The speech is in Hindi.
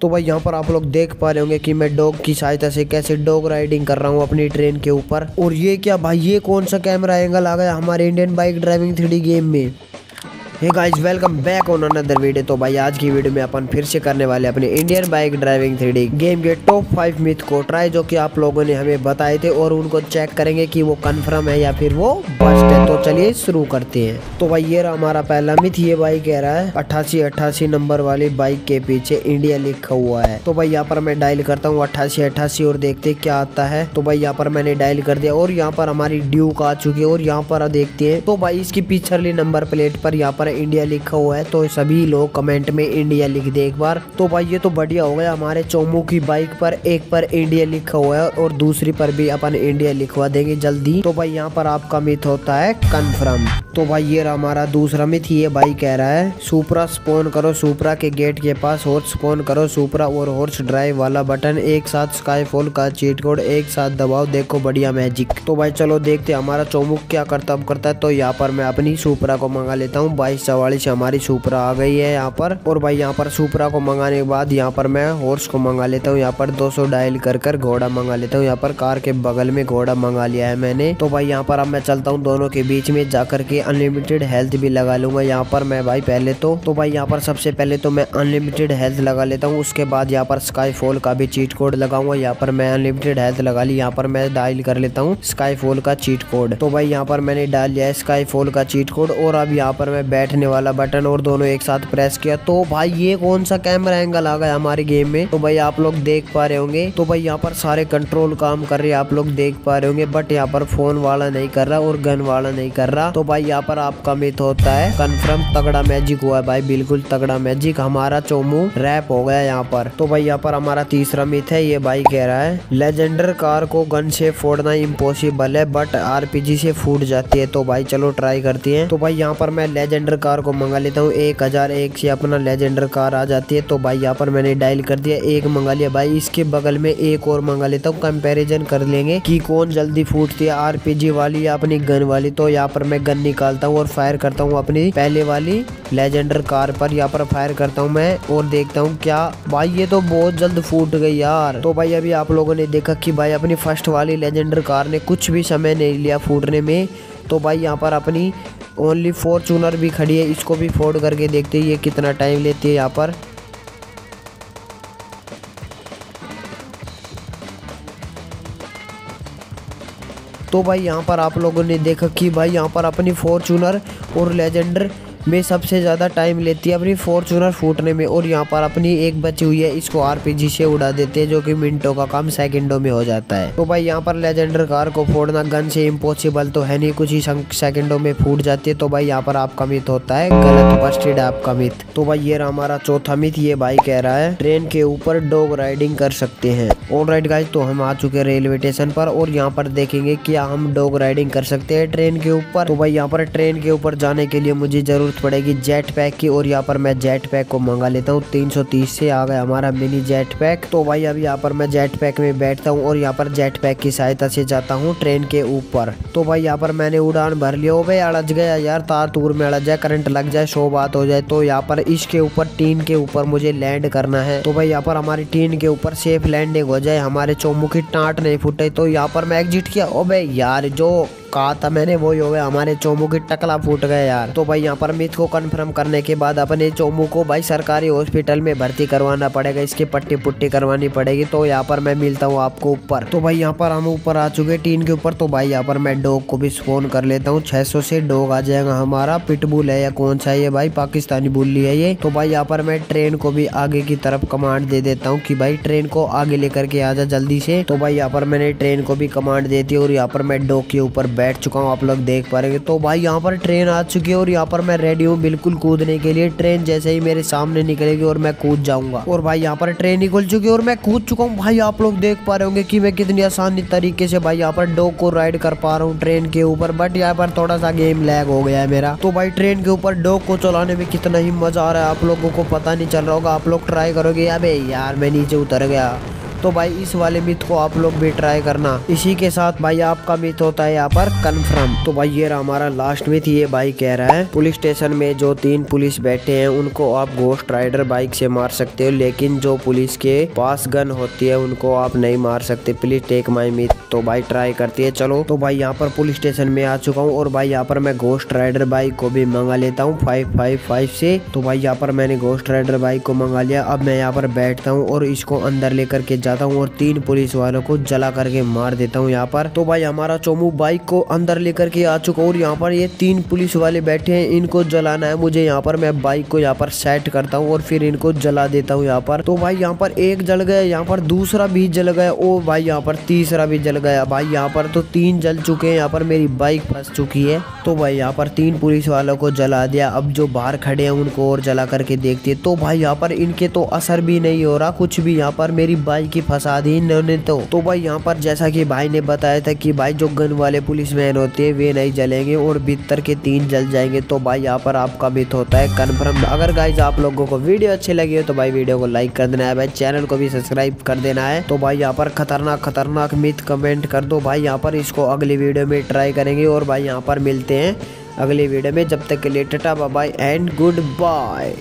तो भाई यहाँ पर आप लोग देख पा रहे होंगे कि मैं डॉग की सहायता से कैसे डॉग राइडिंग कर रहा हूँ अपनी ट्रेन के ऊपर। और ये क्या भाई, ये कौन सा कैमरा एंगल आ गया हमारे Indian bike driving three game में? Hey guys welcome back on another video तो भाई, आज की वीडियो में अपन फिर से करने वाले अपने Indian bike driving three game के टॉप फाइव मिथ को ट्राई जो कि आप लोगों ने हमें बताए थे और उनको चेक करेंगे कि वो कंफर्म है या फिर वो बस्ट है। तो चलिए शुरू करते हैं। तो भाई, ये हमारा पहला मिथ ये बाइक कह रहा है अट्ठासी अट्ठासी नंबर वाली बाइक के पीछे इंडिया लिखा हुआ है। तो भाई, यहाँ पर मैं डायल करता हूँ अट्ठासी अट्ठासी और देखते क्या आता है। तो भाई, यहाँ पर मैंने डायल कर दिया और यहाँ पर हमारी ड्यूक आ चुकी है और यहाँ पर देखते हैं। तो भाई, इसकी पिछली नंबर प्लेट पर यहाँ पर पर इंडिया लिखा हुआ है तो सभी लोग कमेंट में इंडिया लिख दे एक बार। तो भाई, ये तो बढ़िया हो गया। हमारे चोमू की बाइक पर एक पर इंडिया लिखा हुआ है और दूसरी पर भी अपन इंडिया लिखवा देंगे जल्दी। तो भाई, यहाँ पर आपका मिथ होता है कन्फर्म तो भाई, ये हमारा दूसरा मिथ ये भाई कह रहा है, सुपरा स्पोन करो सुपरा के गेट के पास हॉर्स स्पोन करो सुपरा और हॉर्स ड्राइव वाला बटन एक साथ स्काई फॉल का चीट कोड एक साथ दबाओ, देखो बढ़िया मैजिक तो भाई, चलो देखते हमारा चौमुख क्या करता करता है। तो यहाँ पर मैं अपनी सुपरा को मंगा लेता हूँ। बाईस चवालीस से हमारी सुपरा आ गई है यहाँ पर और भाई यहाँ पर सुपरा को मंगाने के बाद यहाँ पर मैं हॉर्स को मंगा लेता हूँ यहाँ पर 200 डायल कर कर घोड़ा मंगा लेता हूँ यहाँ पर कार के बगल में घोड़ा मंगा लिया है मैंने तो भाई यहाँ पर अब मैं चलता हूँ दोनों के बीच में जाकर के अनलिमिटेड हेल्थ भी लगा लूँगा यहाँ पर मैं भाई पहले तो तो भाई यहाँ पर सबसे पहले तो मैं अनलिमिटेड हेल्थ लगा लेता हूँ उसके बाद यहाँ पर स्काई फॉल का भी चीट कोड लगाऊँगा यहाँ पर मैं अनलिमिटेड हेल्थ लगा ली यहाँ पर मैं डायल कर लेता हूँ स्काई फॉल का चीट कोड तो भाई यहाँ पर मैंने डाल लिया है स्काई फॉल का चीट कोड और अब यहाँ पर मैं बैठने वाला बटन और दोनों एक साथ प्रेस किया। तो भाई, ये कौन सा कैमरा एंगल आ गया हमारे गेम में? तो भाई, आप लोग देख पा रहे होंगे। तो भाई, यहाँ पर सारे कंट्रोल काम कर रहे हैं, आप लोग देख पा रहे होंगे। बट यहाँ पर फ़ोन वाला नहीं कर रहा और गन वाला नहीं कर रहा। तो भाई, यहाँ पर आपका मिथ होता है कन्फर्म तगड़ा मैजिक हुआ है भाई, बिल्कुल तगड़ा मैजिक हमारा चोमू रैप हो गया यहाँ पर। तो भाई, यहाँ पर हमारा तीसरा मिथ है, ये भाई कह रहा है लेजेंडर कार को गन से फोड़ना इम्पॉसिबल है बट आरपीजी से फूट जाती है। तो भाई, चलो ट्राई करती है। तो भाई, यहाँ पर मैं लेजेंडर कार को मंगा लेता हूँ। एक हज़ार एक से अपना लेजेंडर कार आ जाती है। तो भाई, यहाँ पर मैंने डायल कर दिया। एक मंगा लिया भाई। इसके बगल में एक और मंगा लेता हूँ। कंपेरिजन कर लेंगे कि कौन जल्दी फूटती है। आरपीजी वाली या अपनी गन वाली। तो यहाँ पर मैं गन निकालता हूँ और फायर करता हूँ अपनी पहले वाली लेजेंडर कार पर। यहाँ पर फायर करता हूँ मैं और देखता हूँ क्या भाई, ये तो बहुत जल्द फूट गई यार। तो भाई, अभी आप लोगों ने देखा कि भाई, अपनी फ़र्स्ट वाली लेजेंडर कार ने कुछ भी समय नहीं लिया फूटने में। तो भाई, यहाँ पर अपनी ओनली फॉर्चूनर भी खड़ी है। इसको भी फोड़ करके देखते हैं ये कितना टाइम लेती है यहाँ पर। तो भाई यहाँ पर आप लोगों ने देखा कि भाई यहाँ पर अपनी फॉर्चूनर और लेजेंडर में सबसे ज़्यादा टाइम लेती है अपनी फॉर्चूनर फूटने में और यहाँ पर अपनी एक बची हुई है, इसको आरपीजी से उड़ा देते हैं, जो कि मिनटों का काम सेकंडों में हो जाता है। तो भाई यहाँ पर लेजेंडर कार को फोड़ना गन से इम्पॉसिबल तो है नहीं, कुछ ही सेकंडों में फूट जाती है तो भाई यहाँ पर आपका मिथ होता है, गलत बस्टेड आपका मिथ तो भाई ये हमारा चौथा मिथ ये भाई कह रहा है ट्रेन के ऊपर डॉग राइडिंग कर सकते हैं। और राइट गाइज़ तो हम आ चुके हैं रेलवे स्टेशन पर और यहाँ पर देखेंगे क्या हम डॉग राइडिंग कर सकते हैं ट्रेन के ऊपर। तो भाई यहाँ पर ट्रेन के ऊपर जाने के लिए मुझे ज़रूरत ज़रूरत पड़ेगी जेट पैक की और यहाँ पर मैं जेट पैक को मंगा लेता हूँ। 330 से आ गया हमारा मिनी जेट पैक तो भाई, अब यहाँ पर मैं जेट पैक में बैठता हूँ और यहाँ पर जेट पैक की सहायता से जाता हूँ ट्रेन के ऊपर। तो भाई, यहाँ पर मैंने उड़ान भर लिया। भाई, अड़ज गया यार तार तूर में अड़ज जाए करंट लग जाए शो बात हो जाए। तो यहाँ पर इसके ऊपर, टीन के ऊपर मुझे लैंड करना है। तो भाई, यहाँ पर हमारी टीन के ऊपर सेफ़ लैंडिंग हो जाए। हमारे चौमुखी टाट नहीं फूटे। तो यहाँ पर मैं एग्जिट किया। ओ भाई, यार, जो कहा था मैंने वही हो गया हमारे चोमू की टकला फूट गया यार। तो भाई यहाँ पर मिथ को कन्फर्म करने के बाद अपने चोमू को भाई सरकारी हॉस्पिटल में भर्ती करवाना पड़ेगा, इसकी पट्टी पुट्टी करवानी पड़ेगी तो यहाँ पर मैं मिलता हूँ आपको ऊपर। तो भाई यहाँ पर हम ऊपर आ चुके टीन के ऊपर तो भाई यहाँ पर मैं डॉग को भी फ़ोन कर लेता हूँ। छह सौ से डॉग आ जाएगा हमारा। पिटबुल है या कौन सा ये भाई? पाकिस्तानी बुल्ली है ये। तो भाई यहाँ पर मैं ट्रेन को भी आगे की तरफ़ कमांड दे देता हूँ की भाई ट्रेन को आगे लेकर के आ जा जल्दी से। तो भाई यहाँ पर मैंने ट्रेन को भी कमांड देती और यहाँ पर मैं डॉग के ऊपर बैठ चुका हूँ, आप लोग देख पा रहे तो भाई, यहाँ पर ट्रेन आ चुकी है और यहाँ पर मैं रेडी हूँ बिल्कुल कूदने के लिए। ट्रेन जैसे ही मेरे सामने निकलेगी और मैं कूद जाऊँगा। और भाई, यहाँ पर ट्रेन निकल चुकी है और मैं कूद चुका हूँ। भाई, आप लोग देख पा रहे होंगे कि मैं कितनी आसानी तरीके से भाई, यहाँ पर डॉग को राइड कर पा रहा हूँ ट्रेन के ऊपर। बट यहाँ पर थोड़ा सा गेम लैग हो गया है मेरा। तो भाई, ट्रेन के ऊपर डॉग को चलाने में कितना ही मज़ा आ रहा है। आप लोगों को पता नहीं चल रहा होगा। आप लोग ट्राई करोगे, अबे यार, मैं नीचे उतर गया। तो भाई, इस वाले मिथ को आप लोग भी ट्राई करना। इसी के साथ भाई, आपका मिथ होता है यहाँ पर कन्फर्म तो भाई, ये हमारा लास्ट मिथ ये भाई कह रहा है। पुलिस स्टेशन में जो तीन पुलिस बैठे हैं, उनको आप घोस्ट राइडर बाइक से मार सकते हो, लेकिन जो पुलिस के पास गन होती है, उनको आप नहीं मार सकते। प्लीज़ टेक माई मिथ तो भाई ट्राई करती है, चलो। तो भाई, यहाँ पर पुलिस स्टेशन में आ चुका हूँ, और भाई, यहाँ पर मैं घोस्ट राइडर बाइक को भी मंगा लेता हूँ फाइव फाइव फाइव से। तो भाई, यहाँ पर मैंने घोस्ट राइडर बाइक को मंगा लिया। अब मैं यहाँ पर बैठता हूँ, और इसको अंदर लेकर के जाता हूँ और तीन पुलिस वालों को जला करके मार देता हूँ यहाँ पर तो भाई हमारा चोमू बाइक को अंदर लेकर के आ चुका और यहाँ पर ये तीन पुलिस वाले बैठे हैं इनको जलाना है मुझे यहाँ पर मैं बाइक को यहाँ पर सेट करता हूँ और फिर इनको जला देता हूँ यहाँ पर तो भाई यहाँ पर एक जल गया यहाँ पर दूसरा भी जल गया ओ भाई यहाँ पर तीसरा भी जल गया भाई यहाँ पर तो तीन जल चुके हैं यहाँ पर मेरी बाइक फंस चुकी है तो भाई यहाँ पर तीन पुलिस वालों को जला दिया अब जो बाहर खड़े हैं उनको और जला करके देखते है तो भाई यहाँ पर इनके तो असर भी नहीं हो रहा कुछ भी यहाँ पर मेरी बाइक की फंसा दी इन्होंने तो। तो भाई यहाँ पर जैसा कि भाई ने बताया था कि भाई जो गन वाले पुलिस मैन होते हैं, वे नहीं जलेंगे और भीतर के तीन जल जाएँगे। तो भाई यहाँ पर आपका मिथ होता है कन्फर्म अगर गाइज़ आप लोगों को वीडियो अच्छी लगी हो तो भाई वीडियो को लाइक कर देना है भाई। चैनल को भी सब्सक्राइब कर देना है। तो भाई यहाँ पर खतरनाक खतरनाक मिथ कमेंट कर दो। भाई यहाँ पर इसको अगली वीडियो में ट्राई करेंगे और भाई यहाँ पर मिलते हैं अगली वीडियो में। जब तक के लिए tata bye and good bye